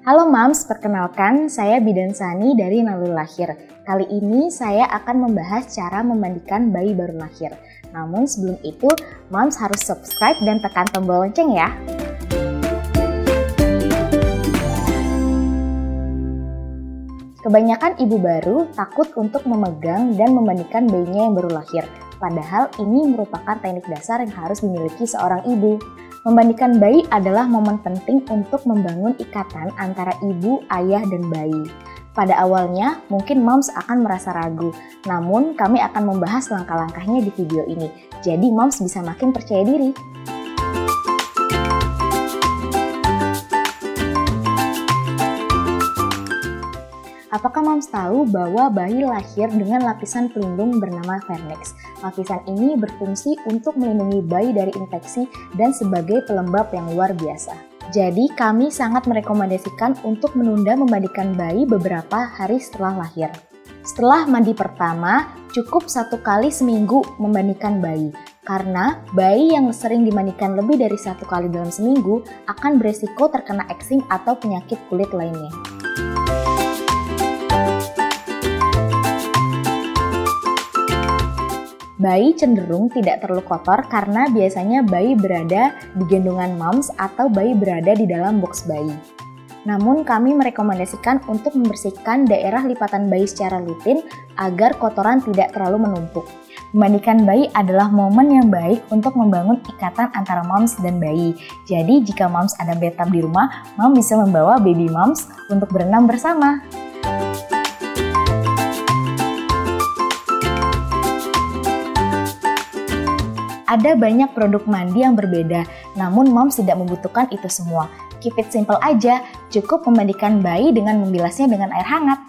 Halo Mams, perkenalkan saya Bidan Sani dari Nalur Lahir. Kali ini saya akan membahas cara memandikan bayi baru lahir. Namun sebelum itu, Mams harus subscribe dan tekan tombol lonceng ya. Kebanyakan ibu baru takut untuk memegang dan memandikan bayinya yang baru lahir. Padahal ini merupakan teknik dasar yang harus dimiliki seorang ibu. Memandikan bayi adalah momen penting untuk membangun ikatan antara ibu, ayah, dan bayi. Pada awalnya, mungkin moms akan merasa ragu, namun kami akan membahas langkah-langkahnya di video ini. Jadi moms bisa makin percaya diri. Apakah moms tahu bahwa bayi lahir dengan lapisan pelindung bernama vernix? Lapisan ini berfungsi untuk melindungi bayi dari infeksi dan sebagai pelembab yang luar biasa. Jadi kami sangat merekomendasikan untuk menunda memandikan bayi beberapa hari setelah lahir. Setelah mandi pertama, cukup satu kali seminggu memandikan bayi. Karena bayi yang sering dimandikan lebih dari satu kali dalam seminggu akan beresiko terkena eksing atau penyakit kulit lainnya. Bayi cenderung tidak terlalu kotor karena biasanya bayi berada di gendongan moms atau bayi berada di dalam box bayi. Namun kami merekomendasikan untuk membersihkan daerah lipatan bayi secara rutin agar kotoran tidak terlalu menumpuk. Memandikan bayi adalah momen yang baik untuk membangun ikatan antara moms dan bayi. Jadi jika moms ada bathtub di rumah, mom bisa membawa baby moms untuk berenang bersama. Ada banyak produk mandi yang berbeda, namun moms tidak membutuhkan itu semua. Keep it simple aja, cukup memandikan bayi dengan membilasnya dengan air hangat.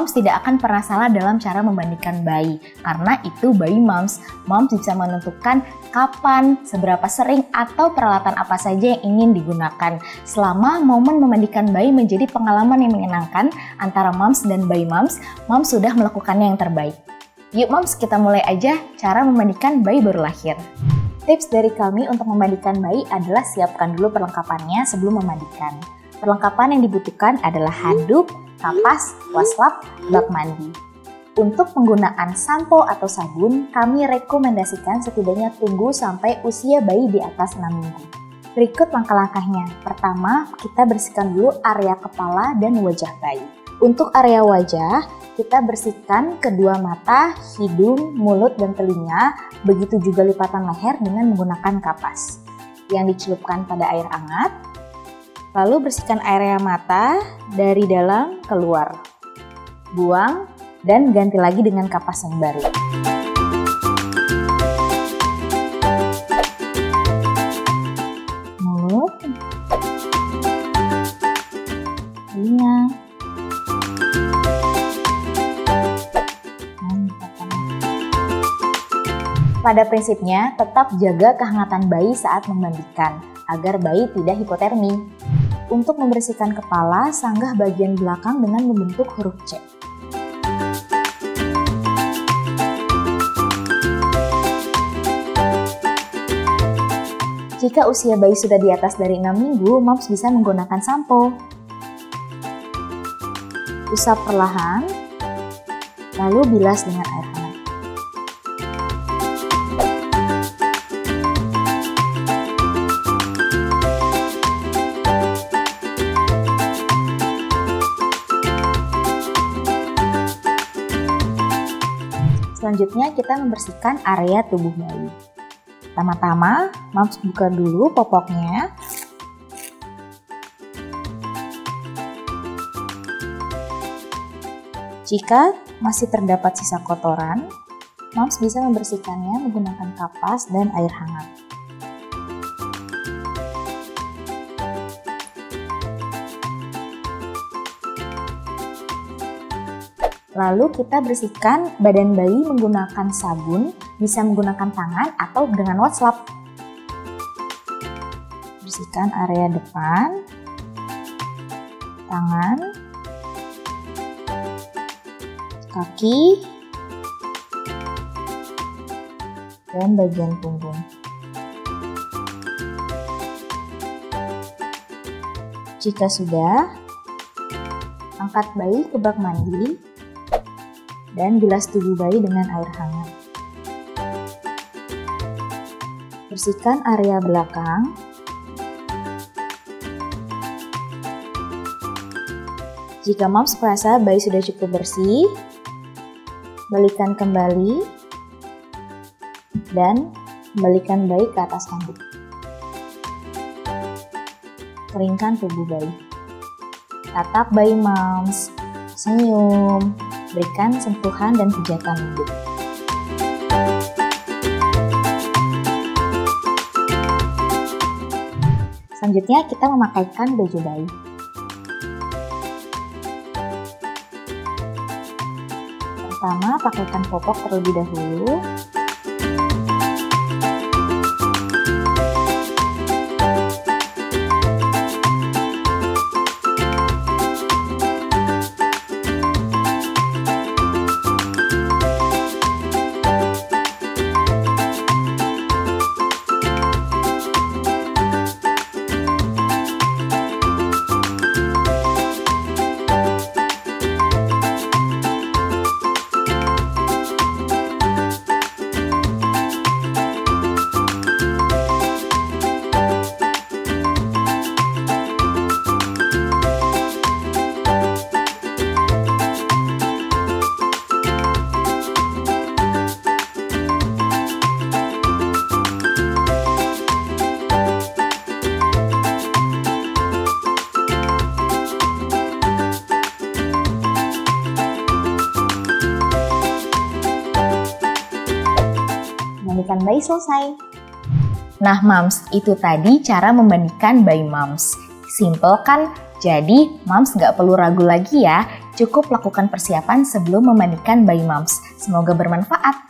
Moms tidak akan pernah salah dalam cara memandikan bayi, karena itu bayi moms. Moms bisa menentukan kapan, seberapa sering, atau peralatan apa saja yang ingin digunakan. Selama momen memandikan bayi menjadi pengalaman yang menyenangkan antara moms dan bayi moms, moms sudah melakukannya yang terbaik. Yuk moms, kita mulai aja cara memandikan bayi baru lahir. Tips dari kami untuk memandikan bayi adalah siapkan dulu perlengkapannya sebelum memandikan. Perlengkapan yang dibutuhkan adalah handuk, kapas, waslap, bak mandi. Untuk penggunaan sampo atau sabun, kami rekomendasikan setidaknya tunggu sampai usia bayi di atas 6 minggu. Berikut langkah-langkahnya. Pertama, kita bersihkan dulu area kepala dan wajah bayi. Untuk area wajah, kita bersihkan kedua mata, hidung, mulut, dan telinga, begitu juga lipatan leher dengan menggunakan kapas yang dicelupkan pada air hangat Lalu bersihkan area mata dari dalam keluar. Buang dan ganti lagi dengan kapas yang baru. Mulut. Telinga. Pada prinsipnya, tetap jaga kehangatan bayi saat memandikan agar bayi tidak hipotermi. Untuk membersihkan kepala, sanggah bagian belakang dengan membentuk huruf C. Jika usia bayi sudah di atas dari 6 minggu, moms bisa menggunakan sampo. Usap perlahan, lalu bilas dengan air Selanjutnya kita membersihkan area tubuh bayi. Pertama-tama, moms buka dulu popoknya. Jika masih terdapat sisa kotoran, moms bisa membersihkannya menggunakan kapas dan air hangat. Lalu kita bersihkan badan bayi menggunakan sabun, bisa menggunakan tangan atau dengan whatsapp. Bersihkan area depan, tangan, kaki, dan bagian punggung. Jika sudah, angkat bayi ke bak mandi dan bilas tubuh bayi dengan air hangat. Bersihkan area belakang Jika moms merasa bayi sudah cukup bersih, balikan kembali dan kembalikan bayi ke atas handuk. Keringkan tubuh bayi. Tatap bayi moms, senyum, berikan sentuhan dan pijatan lembut. Selanjutnya kita memakaikan baju bayi. Pertama, pakaikan popok terlebih dahulu. Memandikan bayi selesai. Nah, Mams, itu tadi cara memandikan bayi Mams. Simple kan? Jadi, Mams nggak perlu ragu lagi ya. Cukup lakukan persiapan sebelum memandikan bayi Mams. Semoga bermanfaat.